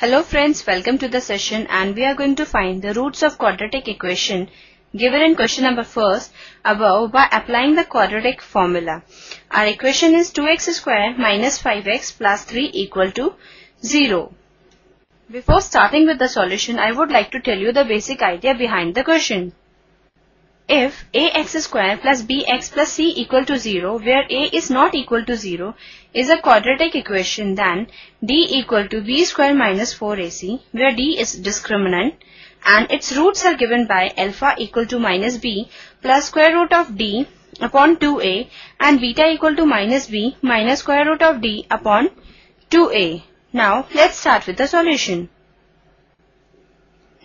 Hello friends, welcome to the session and we are going to find the roots of quadratic equation given in question number first above by applying the quadratic formula. Our equation is 2x square minus 5x plus 3 equal to 0. Before starting with the solution, I would like to tell you the basic idea behind the question. If ax square plus bx plus c equal to 0 where a is not equal to 0 is a quadratic equation then d equal to b square minus 4ac where d is discriminant and its roots are given by alpha equal to minus b plus square root of d upon 2a and beta equal to minus b minus square root of d upon 2a. Now let's start with the solution.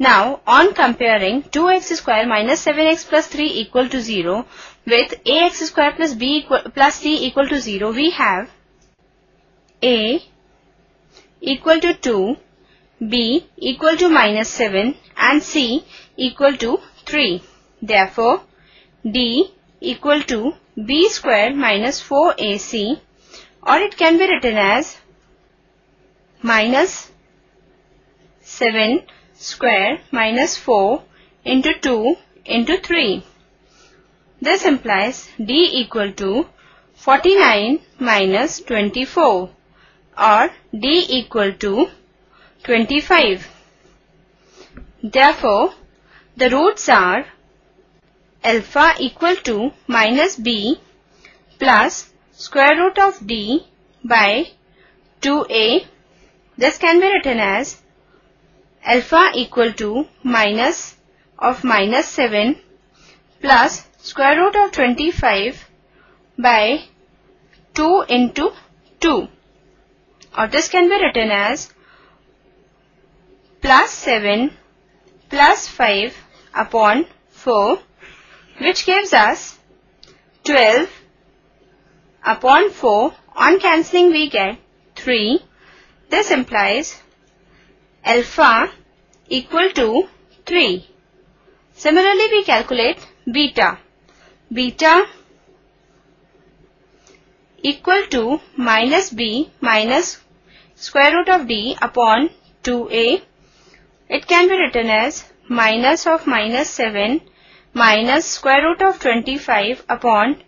Now, on comparing 2x square minus 7x plus 3 equal to 0 with ax square plus b equal, plus c equal to 0, we have a equal to 2, b equal to minus 7 and c equal to 3. Therefore, d equal to b square minus 4ac or it can be written as minus 7 square minus 4 into 2 into 3. This implies D equal to 49 minus 24 or D equal to 25. Therefore, the roots are alpha equal to minus b plus square root of d by 2a. This can be written as alpha equal to minus of minus 7 plus square root of 25 by 2 into 2 or this can be written as plus 7 plus 5 upon 4 which gives us 12 upon 4 on cancelling we get 3 this implies alpha equal to 3. Similarly, we calculate beta. Beta equal to minus b minus square root of d upon 2a. It can be written as minus of minus 7 minus square root of 25 upon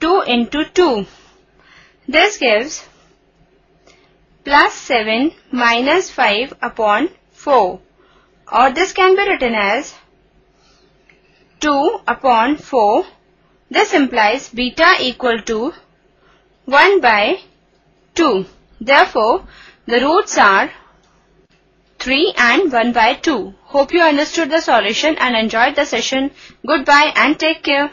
2 into 2. This gives plus 7 minus 5 upon 4 or this can be written as 2 upon 4. This implies beta equal to 1 by 2. Therefore, the roots are 3 and 1 by 2. Hope you understood the solution and enjoyed the session. Goodbye and take care.